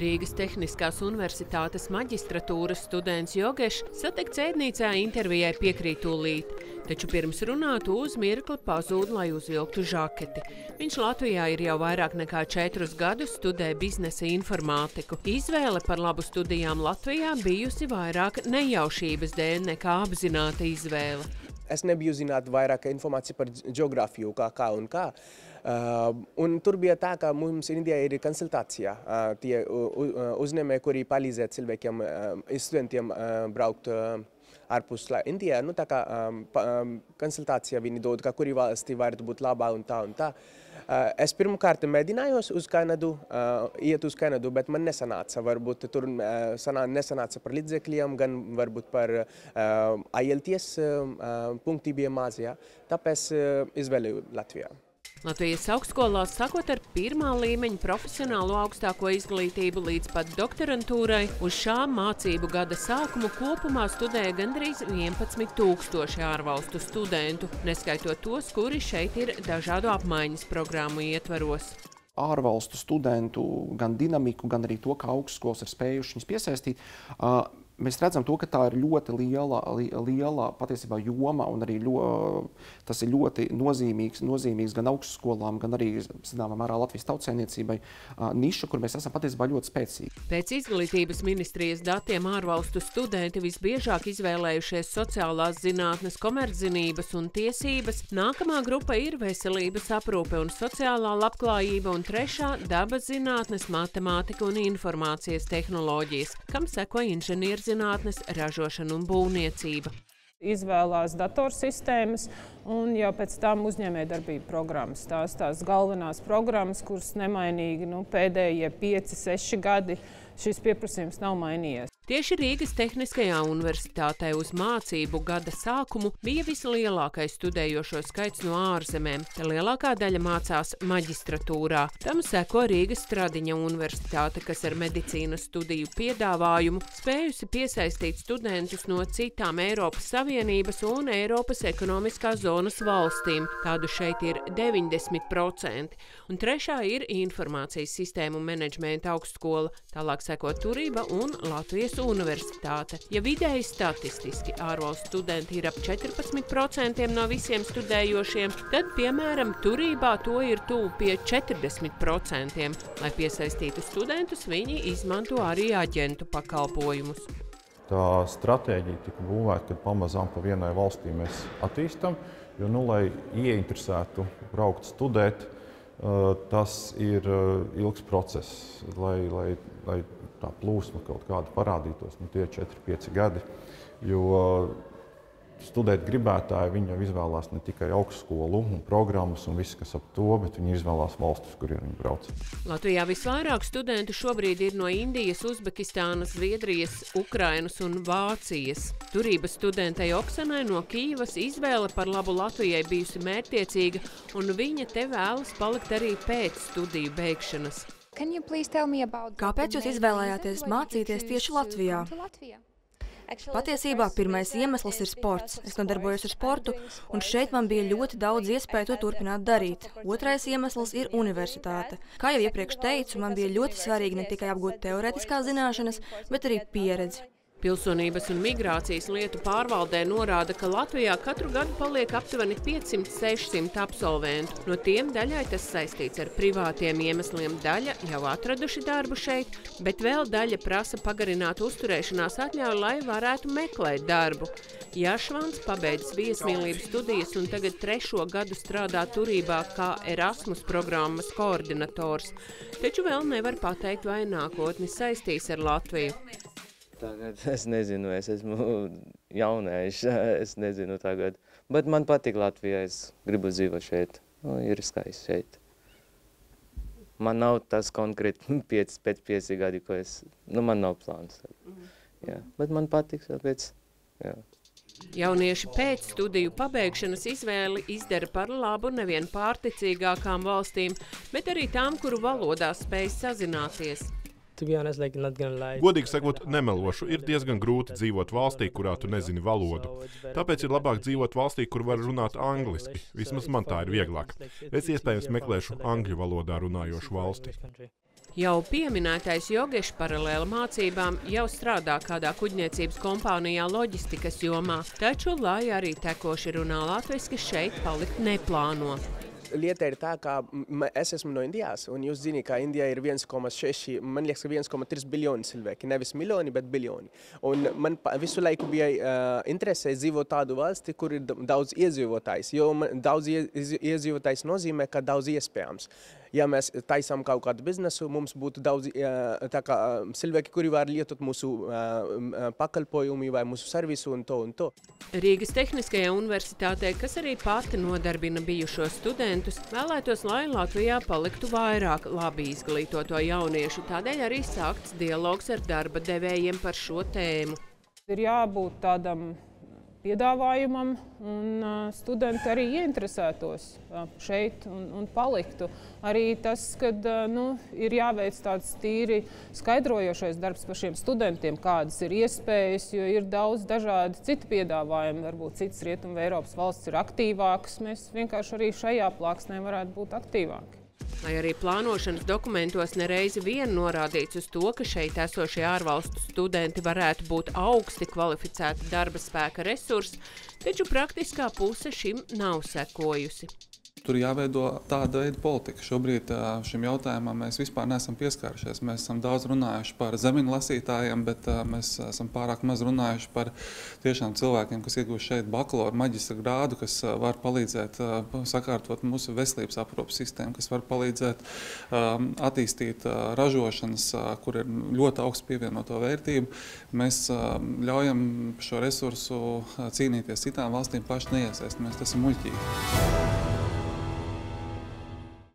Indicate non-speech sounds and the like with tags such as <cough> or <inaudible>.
Rīgas Tehniskās Universitātes maģistratūras students Jogešs satikts ēdnīcā intervijai piekrīt tūlīt, taču pirms runāt uz mirkli pazūd, lai uzvilktu žaketi. Viņš Latvijā ir jau vairāk nekā četrus gadus studē biznesa informātiku. Izvēle par labu studijām Latvijā bijusi vairāk nejaušības dēļ nekā apzināta izvēle. Es nebiju zināt vairāk informāciju par geogrāfiju, kā, kā un kā. Uh, un tur bija tā, ka mums Indijā ir konsultācija. Uh, tie uzņēmēji, kuri palīdzē cilvēkiem, uh, studentiem uh, braukt uh, ārpus Indijā, nu, tā kā um, um, konsultācija viņi dod, ka kuri valsti varētu būt labā un tā un tā. Uh, es pirmkārt mēģinājos uz Kanadu, uh, iet uz Kanadu, bet man nesanāca. Varbūt tur uh, sanā, nesanāca par līdzekļiem, gan varbūt par uh, IELTS uh, punkti bija maz, ja? tāpēc uh, izvēlēju Latvijā. Latvijas augstskolās sākot ar pirmā līmeņa profesionālo augstāko izglītību līdz pat doktorantūrai, uz šā mācību gada sākumu kopumā studēja gandrīz 11 tūkstoši ārvalstu studentu, neskaitot tos, kuri šeit ir dažādu apmaiņas programmu ietvaros. Ārvalstu studentu gan dinamiku, gan arī to, kā augstskolas ir spējušas piesaistīt mēs redzam, to, ka tā ir ļoti liela, liela patiesībā joma, un arī ļo, tas ir ļoti nozīmīgs, nozīmīgs gan augstskolām, gan arī zināmā mērā Latvijas tautsēmniecībai niša, kur mēs esam patiesībā ļoti spēcīgi. Pēc izglītības ministrijas datiem ārvalstu studenti visbiežāk izvēlējušies sociālās zinātnes, komerczinības un tiesības. Nākamā grupa ir veselības aprūpe un sociālā labklājība, un trešā - dabas zinātnes, matemātika un informācijas tehnoloģijas, kam seko inženierzinātnes zinātnes, ražošana un būvniecība. Izvēlās datorsistēmas un jau pēc tam uzņēmējdarbība programmas. Tās tās galvenās programmas, kuras nemainīgi nu, pēdējie 5, 6 gadi šis pieprasījums nav mainījies. Tieši Rīgas Tehniskajā universitātē uz mācību gada sākumu bija vislielākais studējošo skaits no ārzemēm. Te lielākā daļa mācās maģistratūrā. Tam seko Rīgas Stradiņa universitāte, kas ar medicīnas studiju piedāvājumu spējusi piesaistīt studentus no citām Eiropas Savienības un Eiropas ekonomiskās zonas valstīm. Tādu šeit ir 90%. Un trešā ir informācijas sistēmu menedžmenta augstskola, tālāk seko turība un Latvijas universitāte. Ja vidēji statistiski ārvalstu studenti ir ap 14% no visiem studējošiem, tad, piemēram, turībā to ir tuvu pie 40%. Lai piesaistītu studentus, viņi izmanto arī aģentu pakalpojumus. Tā stratēģija tika būvēta, kad pamazām pa vienai valstī mēs attīstām. Jo, nu, lai ieinteresētu braukt studēt, tas ir ilgs process, lai, lai, lai tā plūsma kaut kāda parādītos, nu, tie ir 4-5 gadi. Jo studēt gribētāji viņi jau izvēlās ne tikai augstskolu un programmas un viss, kas ap to, bet viņi izvēlās valstis, kuriem viņi brauc. Latvijā visvairāk studentu šobrīd ir no Indijas, Uzbekistānas, Zviedrijas, Ukrainas un Vācijas. Turības studentei Oksanai no Kīvas izvēle par labu Latvijai bijusi mērķtiecīga, un viņa te vēlas palikt arī pēc studiju beigšanas. Kāpēc jūs izvēlējāties mācīties tieši Latvijā? Patiesībā pirmais iemesls ir sports. Es nodarbojos ar sportu, un šeit man bija ļoti daudz iespēju to turpināt darīt. Otrais iemesls ir universitāte. Kā jau iepriekš teicu, man bija ļoti svarīgi ne tikai apgūt teorētiskās zināšanas, bet arī pieredzi. Pilsonības un migrācijas lietu pārvaldē norāda, ka Latvijā katru gadu paliek aptuveni 500-600 absolventu. No tiem daļai tas saistīts ar privātiem iemesliem. Daļa jau atraduši darbu šeit, bet vēl daļa prasa pagarināt uzturēšanās atļauju, lai varētu meklēt darbu. Jašvans pabeidzis viesmīlības studijas un tagad trešo gadu strādā turībā kā Erasmus programmas koordinators, taču vēl nevar pateikt, vai nākotni saistīs ar Latviju. Tagad <laughs> es nezinu, es esmu jaunais, <laughs> es nezinu tagad. Bet man patīk Latvijā, es gribu dzīvot šeit. Nu, ir skaisti šeit. Man nav tas konkrēti <laughs> piec, pēc pieci gadi, ko es, nu man nav plāns. Mhm. Jā, bet man patīk, tāpēc, jā. Jaunieši pēc studiju pabeigšanas izvēli izdara par labu nevien pārticīgākām valstīm, bet arī tām, kuru valodā spēj sazināties. Honest, like, Godīgi sakot, nemelošu. Ir diezgan grūti dzīvot valstī, kurā tu nezini valodu. Tāpēc ir labāk dzīvot valstī, kur var runāt angliski. Vismaz man tā ir vieglāk. Es iespējams meklēšu angļu valodā runājošu valsti. Jau pieminētais Jogešs paralēli mācībām jau strādā kādā kuģniecības kompānijā loģistikas jomā, taču, lai arī tekoši runā latviski, šeit palikt neplāno lieta ir tā, ka es esmu no Indijas, un jūs zināt, ka Indijā ir 1,6, man liekas, 1,3 biljoni cilvēki. Nevis miljoni, bet biljoni. Un man visu laiku bija uh, interese dzīvot tādu valsti, kur ir daudz iedzīvotājs, jo daudz iedzīvotājs nozīmē, ka daudz iespējams ja mēs taisām kaut kādu biznesu, mums būtu daudz kā, cilvēki, kuri var lietot mūsu pakalpojumu vai mūsu servisu un to un to. Rīgas Tehniskajā universitātē, kas arī pati nodarbina bijušos studentus, vēlētos, lai Latvijā paliktu vairāk labi izglītoto jauniešu. Tādēļ arī sākts dialogs ar darba devējiem par šo tēmu. Ir jābūt tādam piedāvājumam, un studenti arī ieinteresētos šeit un, un paliktu. Arī tas, ka nu, ir jāveic tāds tīri skaidrojošais darbs par šiem studentiem, kādas ir iespējas, jo ir daudz dažādi citi piedāvājumi. Varbūt citas Rietumu Eiropas valsts ir aktīvākas, mēs vienkārši arī šajā plāksnē varētu būt aktīvāki. Lai arī plānošanas dokumentos nereizi vien norādīts uz to, ka šeit esošie ārvalstu studenti varētu būt augsti kvalificēti darba spēka resursi, taču praktiskā puse šim nav sekojusi. Tur jāveido tāda veida politika. Šobrīd šim jautājumam mēs vispār neesam pieskārušies. Mēs esam daudz runājuši par zeminu lasītājiem, bet mēs esam pārāk maz runājuši par tiešām cilvēkiem, kas iegūst šeit bakalaura, maģistra grādu, kas var palīdzēt sakārtot mūsu veselības aprūpas sistēmu, kas var palīdzēt attīstīt ražošanas, kur ir ļoti augsts pievienoto vērtību. Mēs ļaujam šo resursu cīnīties citām valstīm paši neiesaistamies. Tas ir muļķīgi.